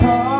call.